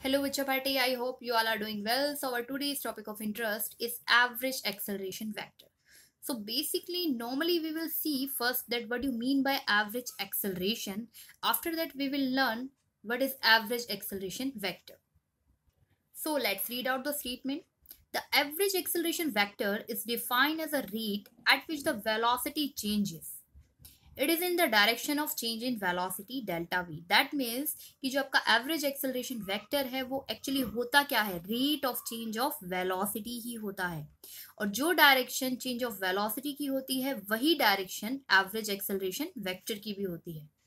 Hello Vichapati, I hope you all are doing well. So our today's topic of interest is average acceleration vector. So basically normally we will see first that what you mean by average acceleration. After that we will learn what is average acceleration vector. So let's read out the statement. The average acceleration vector is defined as a rate at which the velocity changes it is in the direction of change in velocity delta V that means कि जो आपका average acceleration vector है, वो actually होता क्या है? Rate of change of velocity ही होता है। और जो डायरेक्शन चेंज ऑफ़ वेलोसिटी की होती है, वही डायरेक्शन एवरेज एक्सेलरेशन वेक्टर की भी होती है।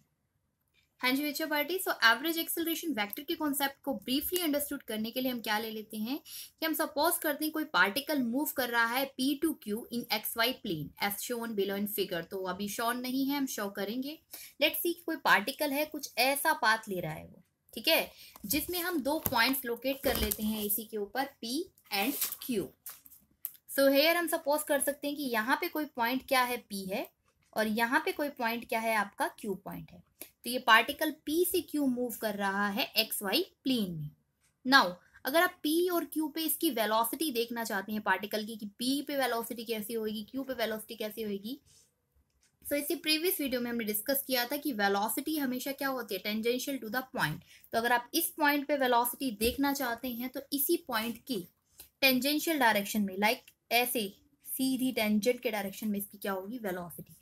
हाँ जी बच्चों party so average acceleration vector के कॉन्सेप्ट को ब्रीफली अंडरस्टूड करने के लिए हम क्या ले लेते हैं कि हम सपोज़ करते हैं कोई पार्टिकल मूव कर रहा है P to Q in X Y plane as shown below in figure तो अभी शोन नहीं है, हम शो करेंगे। लेट सी कोई पार्टिकल है, कुछ ऐसा पाथ ले रहा है वो, ठीक है? जिसमें हम दो पॉइंट्स लोकेट कर लेते हैं इसी के ऊपर P and Q so here हम सपोज़ कर सकते हैं कि यहाँ पे कोई पॉइंट क्या है पी है? और यहाँ पे कोई पॉइंट क्या है आपका? क्यू पॉइंट है। तो ये पार्टिकल पी से क्यू मूव कर रहा है एक्स वाई प्लेन में। नाउ अगर आप पी और क्यू पे इसकी वेलोसिटी देखना चाहते हैं पार्टिकल की कि पी पे वेलोसिटी कैसी होगी क्यू पे वेलोसिटी कैसी होगी सो so, इसी प्रीवियस वीडियो में हमने डिस्कस किया था कि वेलोसिटी हमेशा क्या होती है? टेंजेंशियल टू द पॉइंट तो अगर आप इस पॉइंट पे वेलोसिटी देखना चाहते हैं तो इसी पॉइंट की टेंजेंशियल डायरेक्शन में लाइक like ऐसे सीधी टेंजेंट के डायरेक्शन में इसकी क्या होगी? वेलोसिटी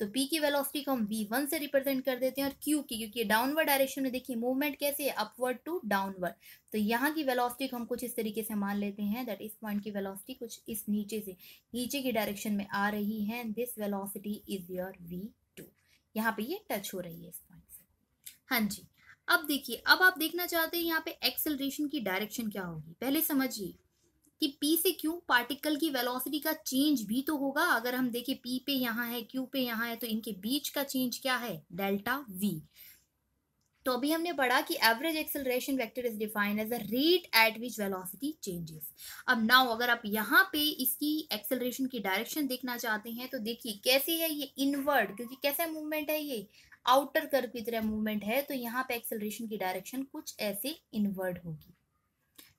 तो पी की वेलोसिटी को हम वी वन से रिप्रेजेंट कर देते हैं और क्यू की, क्योंकि डाउनवर्ड डायरेक्शन में देखिए मूवमेंट कैसे है? अपवर्ड टू डाउनवर्ड तो यहाँ की वेलोसिटी को हम कुछ इस तरीके से मान लेते हैं दैट इस पॉइंट की वेलोसिटी कुछ इस नीचे से, नीचे की डायरेक्शन में आ रही है this velocity is your V two यहाँ पे ये टच हो रही है इस पॉइंट से। हाँ जी, अब देखिए, अब आप देखना चाहते हैं यहाँ पे एक्सेलरेशन की डायरेक्शन क्या होगी? पहले समझिए कि P से Q पार्टिकल की वेलोसिटी का चेंज भी तो होगा। अगर हम देखें P पे यहाँ है, Q पे यहाँ है तो इनके बीच का चेंज क्या है? Delta V. तो अभी हमने पढ़ा कि average acceleration vector is defined as a rate at which velocity changes अब नाउ अगर आप यहाँ पे इसकी एक्सेलरेशन की डायरेक्शन देखना चाहते हैं तो देखिए कैसे है ये इनवर्ड क्योंकि कैसा मूवमेंट है ये? आउटर कर्व की तरह मूवमेंट है तो यहाँ पे एक्सेलरेशन की डायरेक्शन कुछ ऐसे इनवर्ड होगी।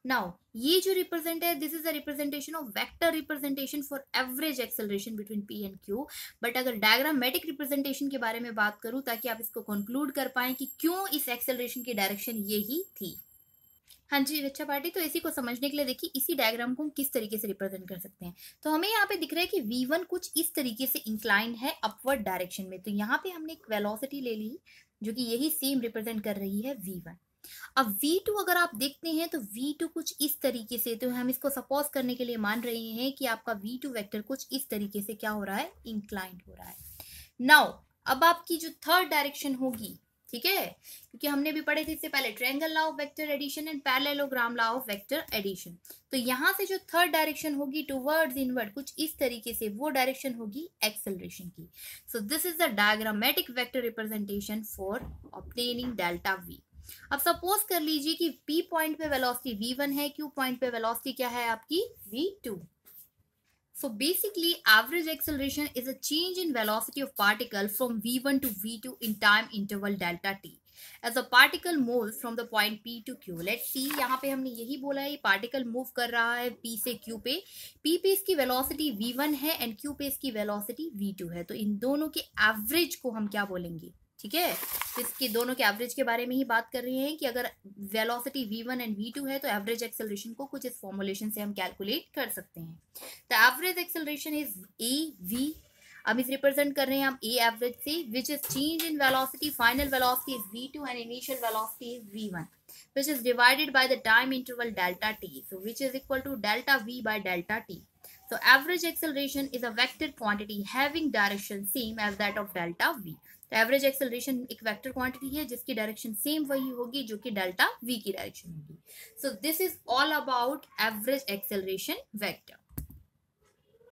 नाउ ये जो रिप्रेजेंट है this is a representation of vector representation for average acceleration between P and Q but अगर डायग्रामेटिक रिप्रेजेंटेशन के बारे में बात करूँ, ताकि आप इसको कंक्लूड कर पाए कि क्यों इस एक्सेलरेशन की डायरेक्शन ये ही थी। हाँ जी अच्छा पार्टी तो इसी को समझने के लिए देखिए, इसी डायग्राम को हम किस तरीके से रिप्रेजेंट कर सकते हैं। तो हमें यहाँ पे दिख रहा है कि V1 कुछ इस तरीके से इंक्लाइन है अपवर्ड डायरेक्शन में। तो यहाँ पे हमने एक वेलोसिटी ले ली, जो कि यही सेम रिप्रेजेंट कर रही है V1 अब V2 अगर आप देखते हैं तो V2 कुछ इस तरीके से तो हम इसको सपोज़ करने के लिए मान रहे हैं कि आपका V2 वेक्टर कुछ इस तरीके से क्या हो रहा है? इंक्लाइंड हो रहा है। नाउ अब आपकी जो थर्ड डायरेक्शन होगी, ठीक है? क्योंकि हमने भी पढ़े थे इससे पहले triangle law of vector addition and parallelogram law of vector addition तो यहाँ से जो थर्ड डायरेक्शन होगी टूवर्ड्स इनवर्ड कुछ इस तरीके से, वो डायरेक्शन होगी एक्सेलरेशन की। So this is the diagrammatic vector representation for obtaining delta V अब सपोज़ कर लीजिए कि P पॉइंट पे वेलोसिटी V1 है, Q पॉइंट पे वेलोसिटी क्या है आपकी V2। So basically average acceleration is a change in velocity of particle from V1 one to V in time interval delta T as a particle move from the point P to Q। Let see यहाँ पे हमने यही बोला है particle move कर रहा है P से क्यू पे P पे इसकी वी वन है एंड क्यू पे इसकी वी टू है तो इन दोनों के एवरेज को हम क्या बोलेंगे ठीक है? तो इसके दोनों के एवरेज के बारे में ही बात कर रहे हैं कि अगर वेलोसिटी v1 एंड v2 है तो एवरेज एक्सेलरेशन को कुछ इस फॉर्मुलेशन से हम कैलकुलेट कर सकते हैं। The average acceleration is a V अब इस रिप्रेजेंट कर रहे हैं हम ए एवरेज से which is change in velocity final velocity is v2 and initial velocity is v1 which is divided by the time interval delta t, so which is equal to delta v by delta t so average acceleration is a vector quantity having direction same as that of delta v तो average acceleration एक vector quantity है, जिसकी direction same वही होगी, जो कि delta we की direction होगी। So this is all about average acceleration vector